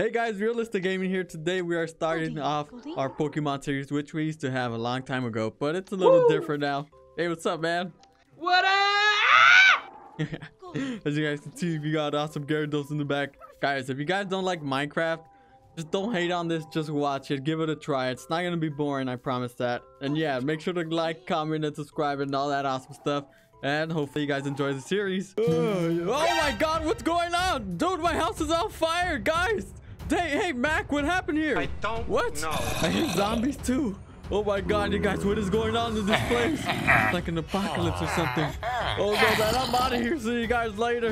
Hey guys, Realistic Gaming here. Today we are starting Goldie, off Goldie. our Pokemon series, which we used to have a long time ago, but it's a little Woo! different now. Hey, what's up, man? What up? As you guys can see, we got awesome Gyarados in the back. Guys, if you guys don't like Minecraft, just don't hate on this. Just watch it. Give it a try. It's not going to be boring, I promise that. And yeah, make sure to like, comment, and subscribe and all that awesome stuff. And hopefully you guys enjoy the series. oh my god, what's going on? Dude, my house is on fire, guys. Hey, hey, Mac, what happened here? I don't What? know. I hear zombies too. Oh my god, you guys, what is going on in this place? It's like an apocalypse or something. Oh no, man, I'm out of here. See you guys later.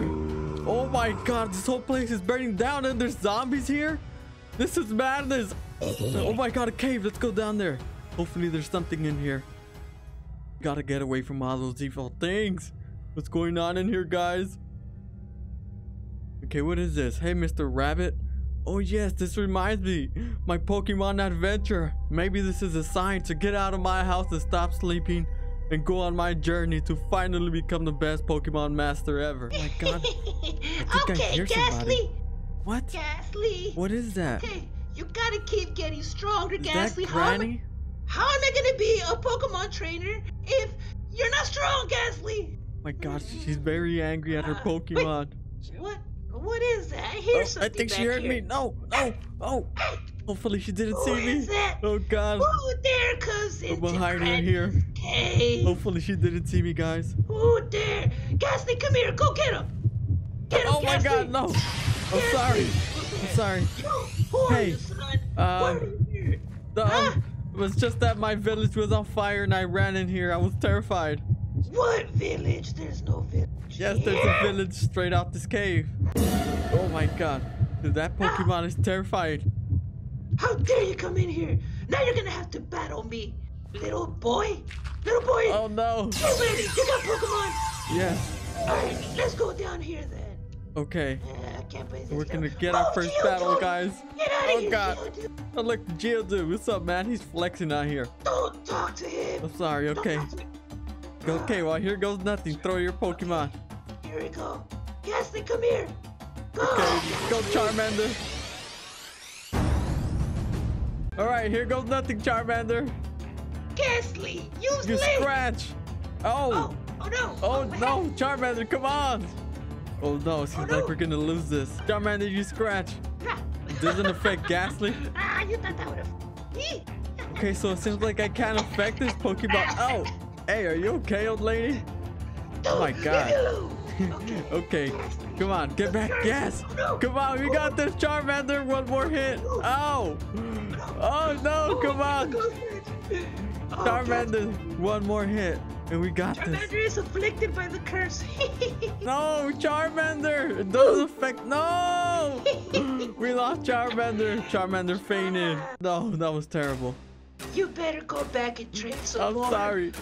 Oh my god, this whole place is burning down and there's zombies here? This is madness. Oh my god, a cave. Let's go down there. Hopefully there's something in here. Gotta get away from all those evil things. What's going on in here, guys? Okay, what is this? Hey, Mr. Rabbit. Oh yes, this reminds me. My Pokemon adventure. Maybe this is a sign to get out of my house and stop sleeping and go on my journey to finally become the best Pokemon master ever. Oh my god. I think I okay, hear somebody. What? Gastly. What is that? Hey, you gotta keep getting stronger, that Gastly. How am, I, how am I gonna be a Pokemon trainer if you're not strong, Gastly? Oh my gosh, she's very angry at her Uh, wait. Pokemon. What? What is that? I hear Oh, I think she heard here. me. No, no, oh. Hopefully she didn't Who see me. that? Oh god. Who there comes into behind her Granny's here. cave? Hopefully she didn't see me, guys. Who there? Gastly, come here. Go get him. Get him, Oh my god, no. I'm Gastly. sorry. I'm sorry. Who are Hey, you, son? um, are you here? The, Huh? um, it was just that my village was on fire and I ran in here. I was terrified. What village? There's no village. Yes, there's a village straight out this cave. Oh my god. Dude, that Pokemon is terrifying. How dare you come in here? Now you're gonna have to battle me, little boy. Little boy, Oh no. get ready. You got Pokemon. Yes. Alright, let's go down here then. Okay. Uh, I can't believe. We're gonna get our Oh, first Geodude! battle, guys. Get out Oh, here, God. Geodude. Oh look, Geodude. What's up, man? He's flexing out here. Don't talk to him. I'm sorry, okay. Okay, well here goes nothing. Throw your Pokemon. Here we go. Gastly, come here. Go. Okay, go Charmander. Alright, here goes nothing, Charmander. Gastly, use You Link. scratch. Oh. Oh, oh no. Oh what no? Charmander, come on! Oh no, it seems Oh, like we're gonna lose this. Charmander, you scratch. It doesn't affect Gastly. Ah, you thought that would have. Okay, so it seems like I can't affect this Pokemon. Oh! Hey, are you okay, old lady? Oh my god. Okay. Come on, get back. Yes! Come on, we got this Charmander. One more hit. Oh! Oh no, oh, come on! Oh, Charmander, one more hit. And we got this. Charmander is afflicted by the curse. No, Charmander! It doesn't affect. No! We lost Charmander. Charmander fainted. Ah. No, that was terrible. you better go back and train some I'm more. sorry.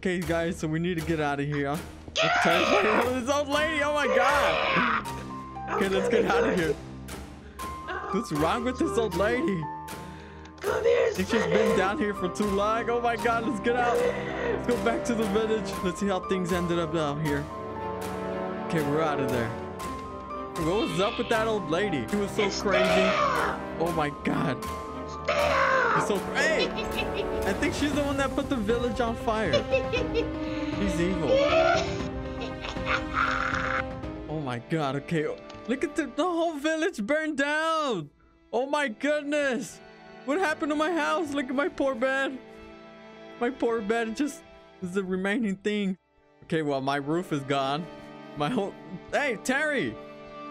Okay, guys, so we need to get out of here. I'm, I'm terrified of this old lady. Oh my god. Okay, let's get out of here. What's wrong with this old lady? Come here, I think she's been down here for too long. Oh my god, let's get out. Let's go back to the village. Let's see how things ended up down here. Okay, we're out of there. What was up with that old lady? She was so crazy. Oh my god. She's so crazy. I think she's the one that put the village on fire. She's evil. Oh my god, okay. Look at the, the whole village burned down. Oh my goodness. What happened to my house? Look at my poor bed. My poor bed just is the remaining thing. Okay, well, my roof is gone. My whole... Hey, Terry!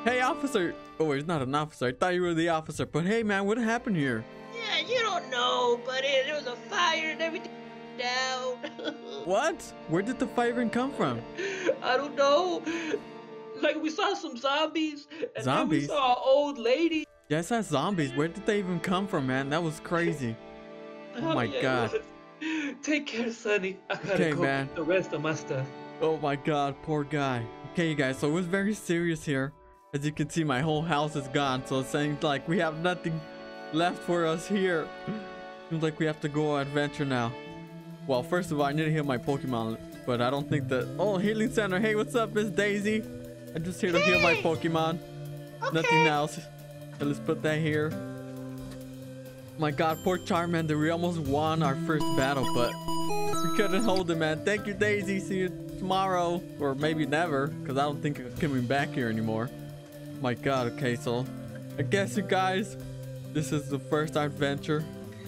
Hey, officer! Oh, he's not an officer. I thought you were the officer. But hey, man, what happened here? Yeah, you don't know, but it, there was a fire and everything down. What? Where did the fire even come from? I don't know. Like we saw some zombies, and Zombies? then we saw an old lady. Yeah, I saw zombies. Where did they even come from, man? That was crazy. Oh, oh my yeah, God. Take care, Sonny. I gotta Okay, go man. the rest of my stuff. Oh my god, poor guy. Okay, you guys, so it was very serious here. As you can see, my whole house is gone. So it seems like we have nothing left for us here. Seems like we have to go on adventure now. Well, first of all, I need to heal my Pokemon. But I don't think that... Oh, healing center. Hey, what's up, Miss Daisy? I'm just here to heal my Pokemon. Okay. Nothing else. And let's put that here. My god, poor Charmander. We almost won our first battle, but we couldn't hold him, man. Thank you, Daisy. See you tomorrow. Or maybe never, because I don't think I'm coming back here anymore. My god, okay, so I guess you guys, this is the first adventure.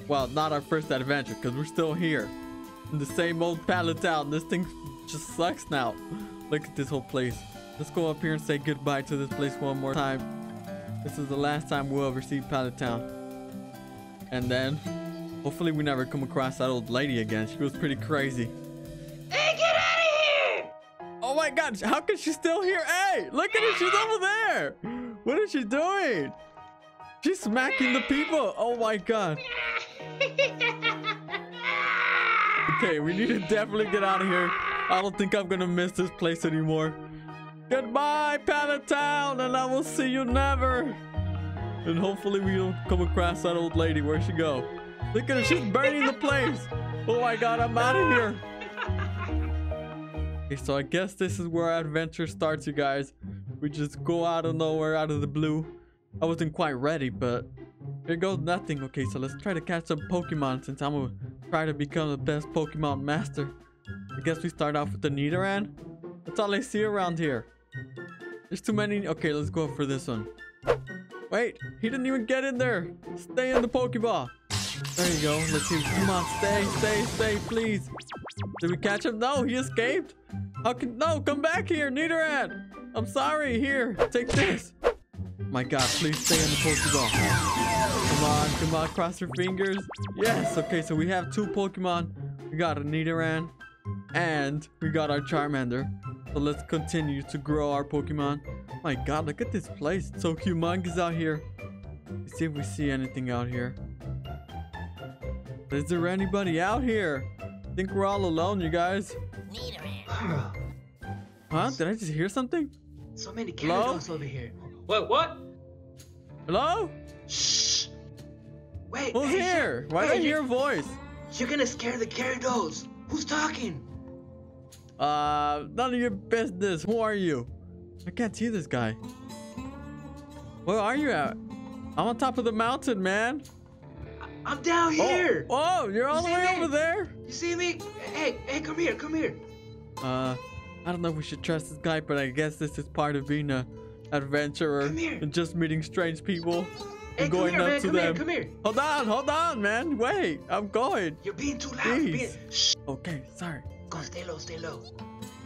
Well, not our first adventure, because we're still here. In the same old pallet town. This thing just sucks now. Look at this whole place. Let's go up here and say goodbye to this place one more time. This is the last time we'll ever see Pallet Town. And then, hopefully we never come across that old lady again. She was pretty crazy. Hey, get out of here! Oh my god, how can she still here? Hey, look at her, she's over there. What is she doing? She's smacking the people. Oh my god. Okay, we need to definitely get out of here. I don't think I'm gonna miss this place anymore. Goodbye, Pallet Town, and I will see you never. And hopefully we don't come across that old lady. Where'd she go? Look at her, she's burning the place. Oh my god, I'm out of here. Okay, so I guess this is where our adventure starts, you guys. We just go out of nowhere, out of the blue. I wasn't quite ready, but here goes nothing. Okay, so let's try to catch some Pokemon since I'm gonna try to become the best Pokemon master. I guess we start off with the Nidoran. That's all I see around here. There's too many. Okay, let's go for this one. Wait, he didn't even get in there. Stay in the Pokeball. There you go. Let's see. Come on, stay, stay, stay, please. Did we catch him? No, he escaped. How can no? Come back here, Nidoran. I'm sorry. Here, take this. My God, please stay in the Pokeball. Come on, come on, cross your fingers. Yes. Okay, so we have two Pokemon. We got a Nidoran, and we got our Charmander. So let's continue to grow our Pokemon. My god, look at this place. It's so humongous out here. Let's see if we see anything out here. Is there anybody out here? I think we're all alone, you guys. Huh? Did I just hear something? So many Hello? Gyarados over here. What? What? Hello? Shh! Wait, Who's hey, you- here? Why hey, do I you- hear a voice? You're gonna scare the Gyarados. Who's talking? Uh, none of your business. Who are you? I can't see this guy. Where are you at? I'm on top of the mountain, man. I'm down here. Oh, oh you're all the You see way me? over there? You see me? Hey, hey, come here, come here. Uh, I don't know if we should trust this guy, but I guess this is part of being a adventurer and just meeting strange people Hey, and going here, up man. to Come them. here, come here. Hold on, hold on, man. Wait, I'm going. You're being too loud. Being... Shh. Okay, sorry. Go, stay low, stay low.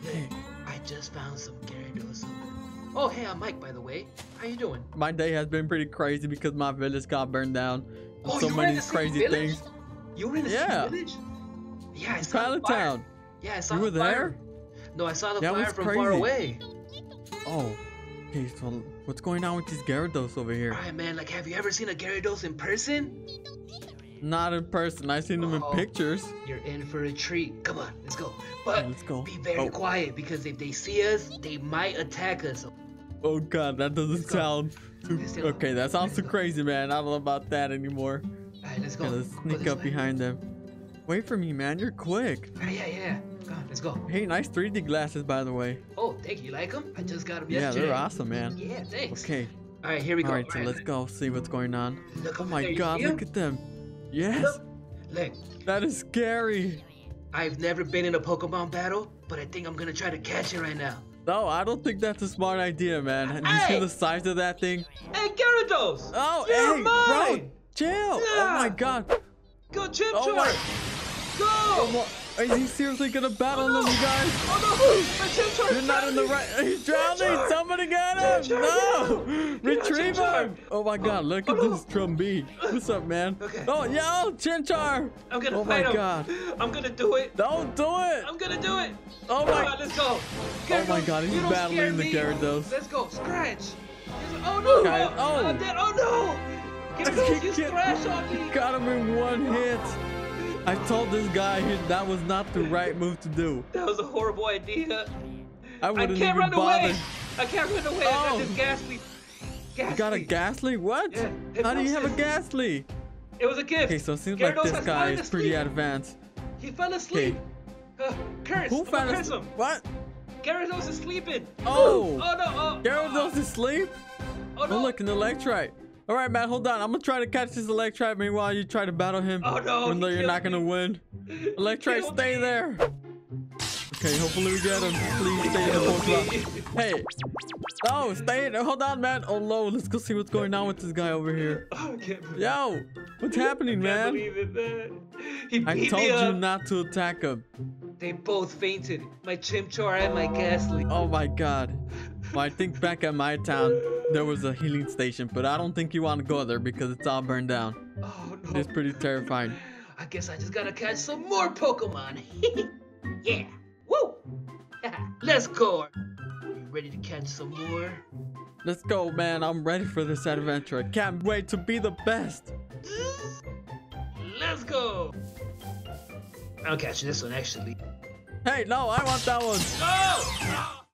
Hey. I just found some Gyarados. Oh, hey, I'm Mike, by the way. How you doing? My day has been pretty crazy because my village got burned down. Oh, so you were in many crazy village? things. You were in the Yeah. same village? Yeah, I saw Pallet the fire. Town. Yeah, I saw You were there? No, I saw the That fire from far away. Oh, okay. So what's going on with these Gyarados over here? Alright, man, like, have you ever seen a Gyarados in person? Not in person. I've seen them in Oh. pictures. You're in for a treat. Come on, let's go. But let's go. be very Oh. quiet because if they see us, they might attack us. Oh god, that doesn't Let's go. sound too okay. That sounds Let's too go. crazy, man. I don't know about that anymore. Alright, let's go. Let's sneak this up way. behind them. Wait for me, man. You're quick. Yeah, yeah, yeah. Come on, let's go. Hey, nice 3D glasses, by the way. Oh, thank you. You Like them? I just got them yesterday. Yeah, they're awesome, man. Yeah, thanks. Okay. All right, here we go. All right, so All let's go see what's going on. Look Oh my there, god, look at them. Yes, Look, look. that is scary. I've never been in a Pokemon battle, but I think I'm gonna try to catch it right now. No, I don't think that's a smart idea, man. Do you see the size of that thing? Hey, Gyarados! Oh, You're hey, mine! bro, chill. Oh my god. Go, Chimchar! Oh my- Go! Oh Is he seriously gonna battle oh, them, you guys? Oh no! My You're not in the right. He's drowning. Somebody get him. No. Get Retrieve him. Oh my god, look at Oh, no. this Trumby. What's up, man? Okay. Oh, yo, Chimchar. I'm gonna Oh my fight him! god. I'm gonna do it! Don't do it. I'm gonna do it! Oh my. on, let's go! Oh my God, he's battling the. Gyarados. Let's go, scratch! Oh no! Guys, oh. Oh no! Gyarados, you scratch on me! Got him in one hit. I told this guy that was not the right move to do. That was a horrible idea. I I wouldn't can't even run bother. away! I can't run away! I got Oh. this Gastly. Gastly. You got a Gastly? What? Yeah, How do you have a. Gastly? It was a gift. Okay, so it seems Gyarados like this guy is pretty advanced. He fell asleep. Uh, curse! Who I'm found gonna us? curse him. What? Gyarados is sleeping. Oh. Oh no! Oh, Gyarados is asleep? Oh no! Oh, look, an Electrike. All right, man, hold on. I'm gonna try to catch this Electrike. Meanwhile, you try to battle him. Oh, no, Even though you're not gonna me. win. Electrike, stay me. there. Okay, hopefully we get him. Please stay in the Pokeball. Hey. Oh, stay in. Hold on, man. Oh, no. Let's go see what's going on with this guy over here. Oh, I can't believe, Yo, what's happening, man? believe it, man. He beat I told you not to attack him. They both fainted. My Chimchar and my Gastly. Oh my god. Well, I think back at my town, there was a healing station, but I don't think you want to go there because it's all burned down. Oh no. It's pretty terrifying. I guess I just gotta catch some more Pokemon. yeah. Woo! Let's go. You ready to catch some more? Let's go, man. I'm ready for this adventure. I can't wait to be the best. Let's go. I'll catch this one actually. Hey, no, I want that one. No!